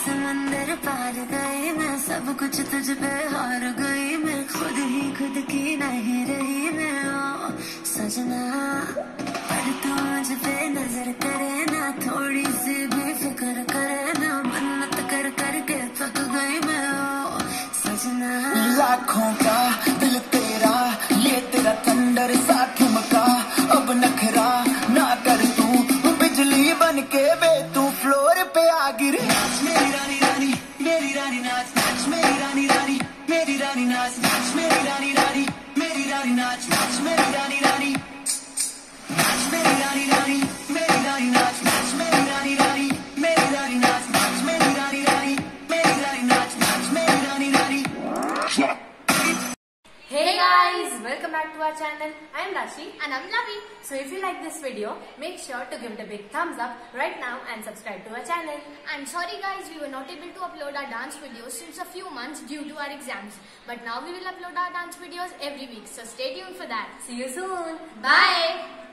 समंदर पार गई मैं, सब कुछ तुझ पे हार गई मैं, खुद ही खुद की नहीं रही मैं, ओ, सजना। पर तू मुझ पे नज़र करे ना, थोड़ी सी भी फ़िक्र करे ना मन्नत कर कर के थक गई मैं, ओ, सजना। लाखों का दिल तेरा ये तेरा थंडर सा ठुमका, अब नखरा ना कर तू, बिजली बन के बे तू फ्लोर पे आ गिरे। रानी नाच नाच, मेरी रानी रानी, मेरी रानी नाच नाच, मेरी रानी रानी, मेरी रानी नाच नाच, मेरी रानी रानी। Welcome back to our channel. I am Rashi and I'm Lavi. So if you like this video, make sure to give it a big thumbs up right now and subscribe to our channel. I'm sorry guys, we were not able to upload our dance videos since a few months due to our exams. But now we will upload our dance videos every week, so stay tuned for that. See you soon. Bye!